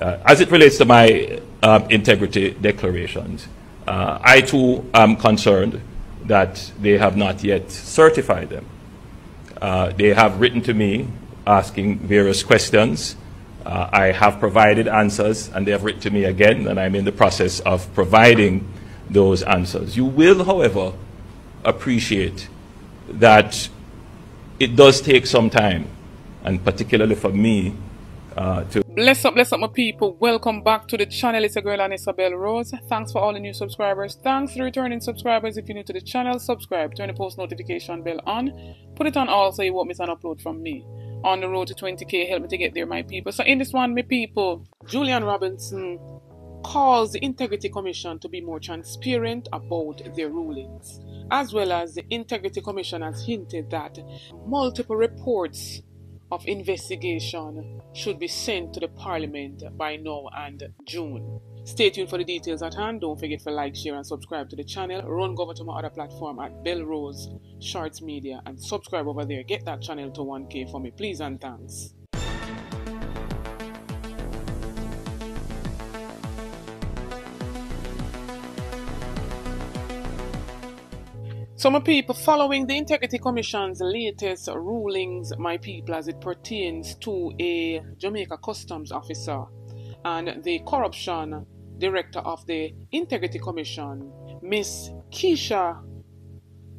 Uh, as it relates to my um, integrity declarations, uh, I too am concerned that they have not yet certified them. Uh, they have written to me asking various questions. Uh, I have provided answers, and they have written to me again, and I'm in the process of providing those answers. You will, however, appreciate that it does take some time, and particularly for me, uh, to Bless up, bless up, my people. Welcome back to the channel. It's a girl, Anissa Belle Rose. Thanks for all the new subscribers. Thanks to returning subscribers. If you're new to the channel, subscribe. Turn the post notification bell on. Put it on all so you won't miss an upload from me. On the road to 20k, help me to get there, my people. So, in this one, my people, Julian Robinson calls the Integrity Commission to be more transparent about their rulings, as well as the Integrity Commission has hinted that multiple reports of investigation should be sent to the Parliament by now and June. Stay tuned for the details at hand. Don't forget to like, share, and subscribe to the channel. Run over to my other platform at Belle Rose Shorts Media and subscribe over there. Get that channel to 1K for me, please and thanks. So, my people, following the Integrity Commission's latest rulings, my people, as it pertains to a Jamaica Customs officer and the corruption director of the Integrity Commission, Miss Keisha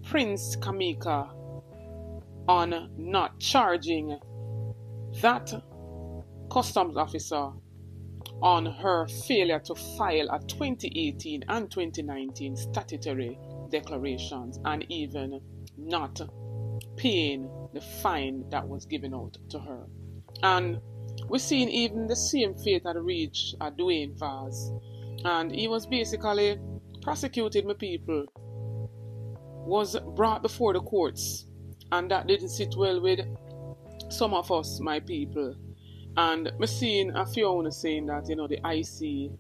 Prince Kameka, on not charging that customs officer on her failure to file a 2018 and 2019 statutory declarations and even not paying the fine that was given out to her. And we're seeing even the same fate had reached uh, Dwayne Vaz. And he was basically prosecuted, my people, was brought before the courts. And that didn't sit well with some of us, my people. And we're seeing a few owners saying that, you know, the IC,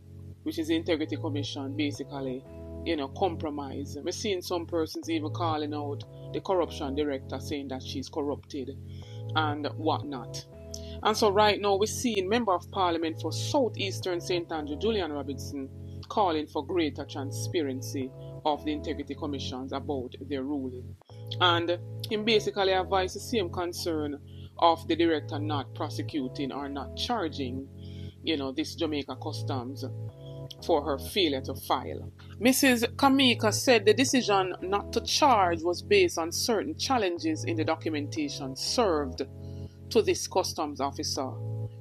which is the Integrity Commission, basically you know, compromise. We're seeing some persons even calling out the corruption director saying that she's corrupted and whatnot. And so right now we're seeing Member of Parliament for Southeastern St. Andrew, Julian Robinson, calling for greater transparency of the integrity commissions about their ruling. And him basically advised the same concern of the director not prosecuting or not charging, you know, this Jamaica Customs for her failure to file. Mrs. Kameka said the decision not to charge was based on certain challenges in the documentation served to this customs officer.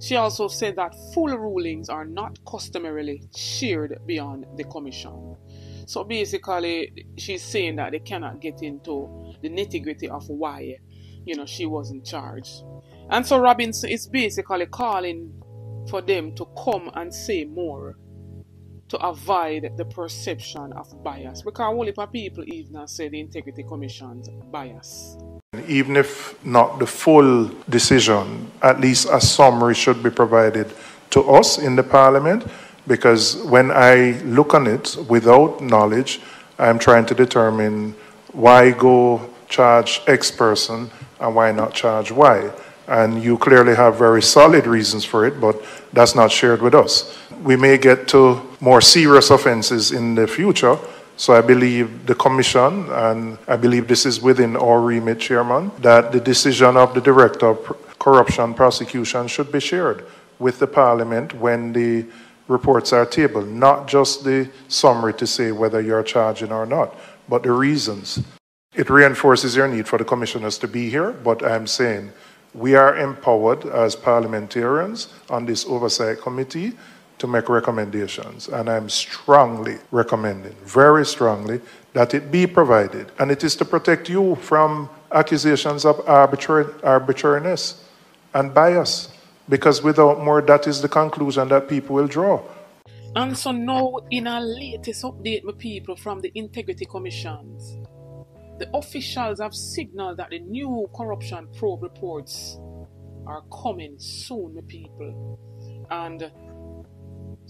She also said that full rulings are not customarily shared beyond the commission. So basically, she's saying that they cannot get into the nitty gritty of why, you know, she wasn't charged. And so Robinson is basically calling for them to come and say more to avoid the perception of bias. Because only people even say the integrity commission's bias. Even if not the full decision at least a summary should be provided to us in the parliament because when i look on it without knowledge i'm trying to determine why go charge x person and why not charge y. And you clearly have very solid reasons for it but that's not shared with us. We may get to more serious offenses in the future. So I believe the commission, and I believe this is within our remit, Chairman, that the decision of the Director of Corruption Prosecution should be shared with the Parliament when the reports are tabled, not just the summary to say whether you're charging or not, but the reasons. It reinforces your need for the commissioners to be here, but I'm saying we are empowered as parliamentarians on this oversight committee to make recommendations. And I'm strongly recommending, very strongly, that it be provided. And it is to protect you from accusations of arbitrary, arbitrariness and bias. Because without more, that is the conclusion that people will draw. And so now, in our latest update, my people, from the Integrity Commissions, the officials have signaled that the new corruption probe reports are coming soon, my people. And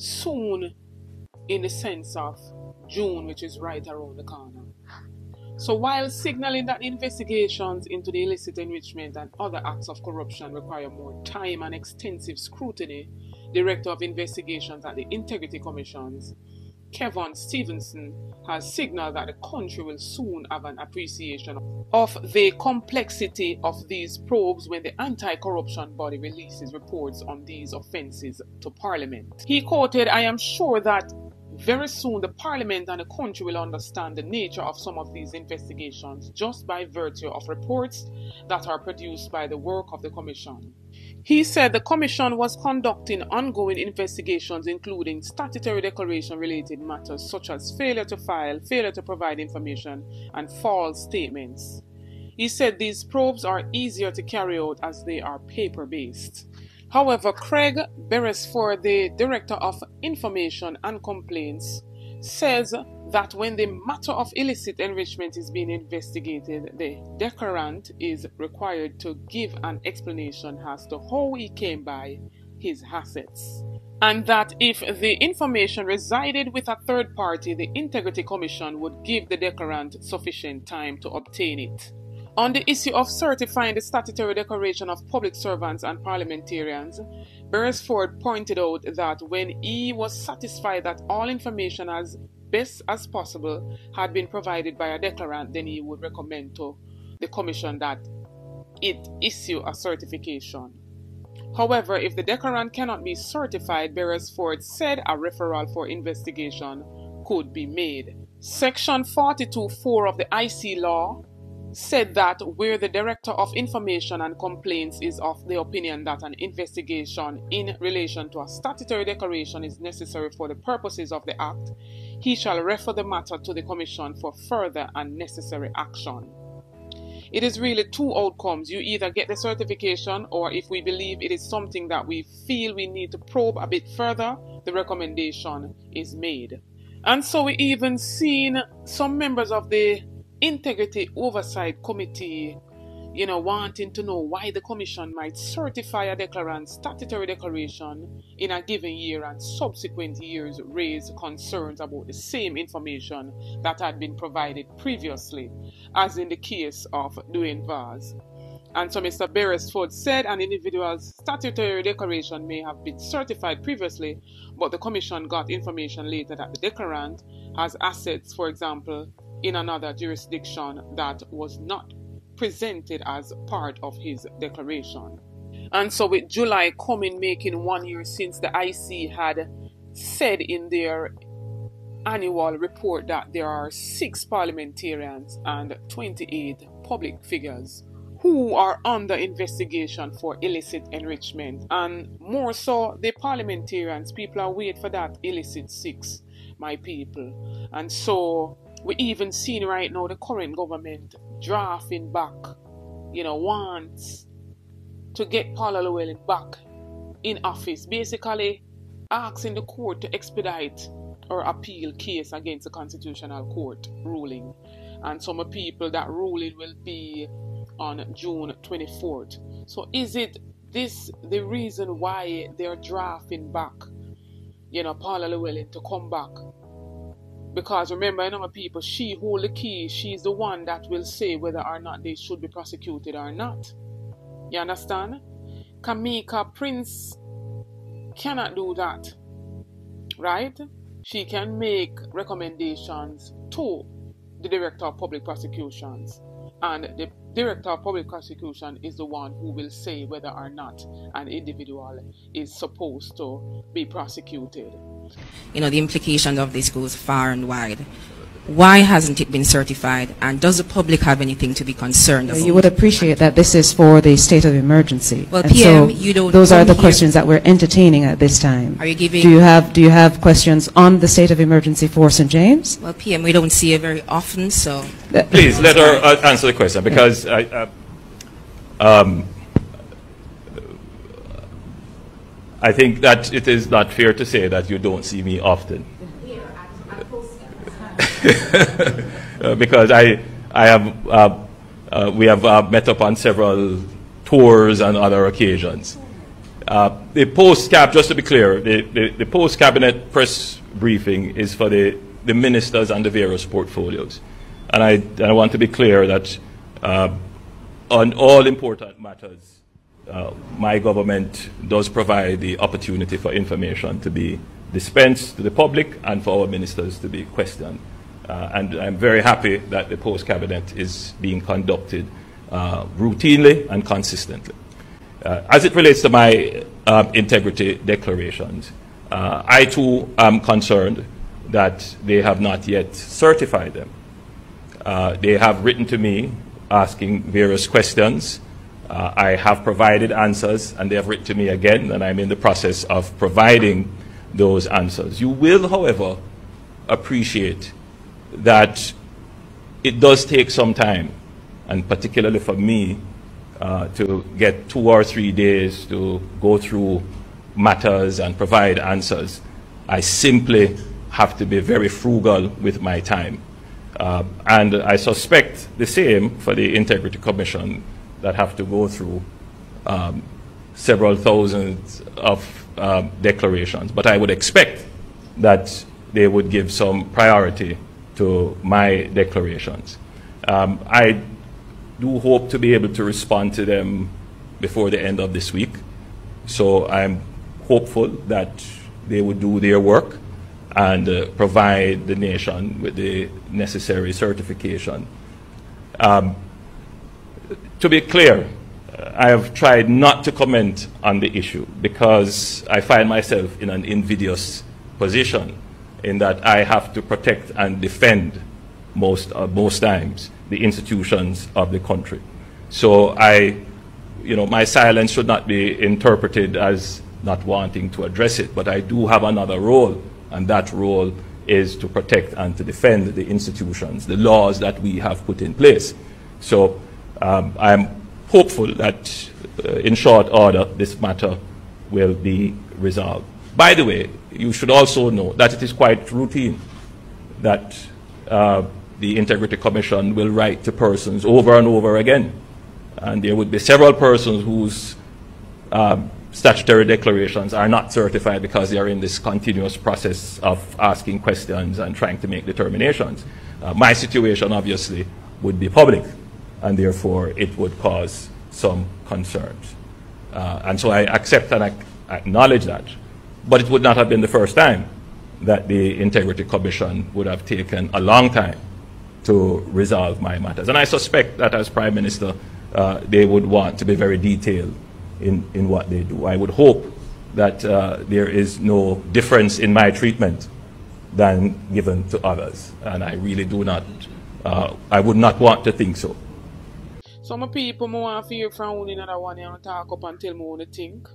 soon in the sense of June, which is right around the corner. So, while signaling that investigations into the illicit enrichment and other acts of corruption require more time and extensive scrutiny, Director of Investigations at the Integrity Commissions, Kevon Stephenson, has signaled that the country will soon have an appreciation of the complexity of these probes when the anti corruption body releases reports on these offences to Parliament. He quoted, I am sure that very soon the Parliament and the country will understand the nature of some of these investigations just by virtue of reports that are produced by the work of the Commission. He said the Commission was conducting ongoing investigations, including statutory declaration related matters such as failure to file, failure to provide information, and false statements. He said these probes are easier to carry out as they are paper based. However, Craig Beresford, the Director of Information and Complaints, says that when the matter of illicit enrichment is being investigated, the declarant is required to give an explanation as to how he came by his assets. And that if the information resided with a third party, the Integrity Commission would give the declarant sufficient time to obtain it. On the issue of certifying the statutory declaration of public servants and parliamentarians, Beresford pointed out that when he was satisfied that all information as best as possible had been provided by a declarant, then he would recommend to the Commission that it issue a certification. However, if the declarant cannot be certified, Beresford said a referral for investigation could be made. Section 42.4 of the IC law said that where the Director of Information and Complaints is of the opinion that an investigation in relation to a statutory declaration is necessary for the purposes of the Act, he shall refer the matter to the Commission for further and necessary action. It is really two outcomes. You either get the certification, or if we believe it is something that we feel we need to probe a bit further, the recommendation is made. And so we even seen some members of the Integrity Oversight Committee, you know, wanting to know why the Commission might certify a declarant statutory declaration in a given year and subsequent years raise concerns about the same information that had been provided previously, as in the case of Dwayne Vaz. And so Mr. Beresford said an individual's statutory declaration may have been certified previously, but the Commission got information later that the declarant has assets, for example, in another jurisdiction that was not presented as part of his declaration. And so, with July coming, making one year since the IC had said in their annual report that there are six parliamentarians and 28 public figures who are under investigation for illicit enrichment. And more so, the parliamentarians, people are waiting for that illicit six, my people. And so, we even seen right now the current government drafting back, you know, wants to get Paula Llewellyn back in office, basically asking the court to expedite or appeal case against the Constitutional Court ruling. And some people that ruling will be on June 24th. So is it this the reason why they're drafting back, you know, Paula Llewellyn to come back because remember, you know, people, she hold the key. She's the one that will say whether or not they should be prosecuted or not. You understand? Kameka Prince cannot do that. Right? She can make recommendations to the Director of Public Prosecutions. And the Director of Public Prosecution is the one who will say whether or not an individual is supposed to be prosecuted. You know, the implications of this goes far and wide. Why hasn't it been certified? And does the public have anything to be concerned about? You would appreciate that this is for the state of emergency. Well, And PM, so you don't Those are the questions that we're entertaining at this time. Are you giving- Do you have, do you have questions on the state of emergency for St. James? Well, PM, we don't see it very often, so Please let her uh, answer the question because I, uh, um, I think that it is not fair to say that you don't see me often. Uh, because I, I have, uh, uh, we have uh, met up on several tours and other occasions. Uh, the post cap, just to be clear, the, the, the post cabinet press briefing is for the, the ministers and the various portfolios. And I, and I want to be clear that uh, on all important matters, my government does provide the opportunity for information to be dispensed to the public and for our ministers to be questioned. Uh, and I'm very happy that the post cabinet is being conducted uh, routinely and consistently. Uh, as it relates to my um, integrity declarations, uh, I too am concerned that they have not yet certified them. Uh, they have written to me asking various questions. Uh, I have provided answers, and they have written to me again, and I'm in the process of providing those answers. You will, however, appreciate that it does take some time, and particularly for me, uh, to get two or three days to go through matters and provide answers. I simply have to be very frugal with my time. Uh, and I suspect the same for the Integrity Commission that have to go through um, several thousands of uh, declarations. But I would expect that they would give some priority to my declarations. Um, I do hope to be able to respond to them before the end of this week. So I'm hopeful that they would do their work and uh, provide the nation with the necessary certification. Um, to be clear, I have tried not to comment on the issue because I find myself in an invidious position in that I have to protect and defend most, uh, most times the institutions of the country. So I, you know, my silence should not be interpreted as not wanting to address it, but I do have another role, and that role is to protect and to defend the institutions, the laws that we have put in place. So um, I'm hopeful that uh, in short order this matter will be resolved. By the way, you should also know that it is quite routine that uh, the Integrity Commission will write to persons over and over again. And there would be several persons whose um, statutory declarations are not certified because they are in this continuous process of asking questions and trying to make determinations. Uh, my situation, obviously, would be public, and therefore it would cause some concerns. Uh, and so I accept and I acknowledge that. But it would not have been the first time that the Integrity Commission would have taken a long time to resolve my matters. And I suspect that as Prime Minister, uh, they would want to be very detailed in, in what they do. I would hope that uh, there is no difference in my treatment than given to others. And I really do not, uh, I would not want to think so. Some people more want from one another one and talk up and tell think.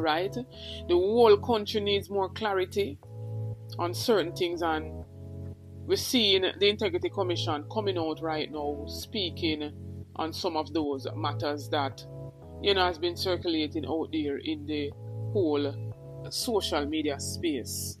Right? The whole country needs more clarity on certain things and we're seeing the Integrity Commission coming out right now speaking on some of those matters that you know has been circulating out there in the whole social media space.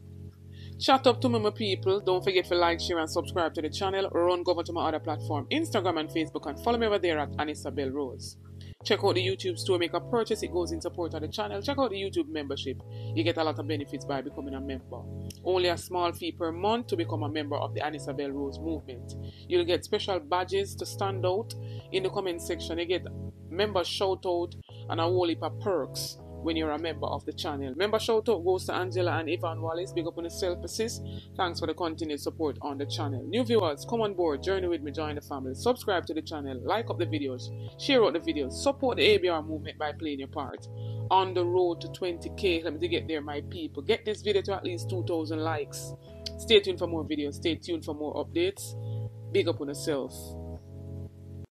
Chat up to me, my people. Don't forget to like, share, and subscribe to the channel. Run over to my other platform, Instagram and Facebook, and follow me over there at Anissa Belle Rose. Check out the YouTube store, make a purchase, it goes in support of the channel. Check out the YouTube membership. You get a lot of benefits by becoming a member. Only a small fee per month to become a member of the Anissa Belle Rose movement. You'll get special badges to stand out in the comment section. You get member shout out and a whole heap of perks when you're a member of the channel. Member shout out goes to Angela and Ivan Wallace. Big up on the self assist. Thanks for the continued support on the channel. New viewers, come on board, journey with me, join the family. Subscribe to the channel, like up the videos, share out the videos, support the ABR movement by playing your part. On the road to 20k, let me get there, my people. Get this video to at least 2,000 likes. Stay tuned for more videos. Stay tuned for more updates. Big up on yourself.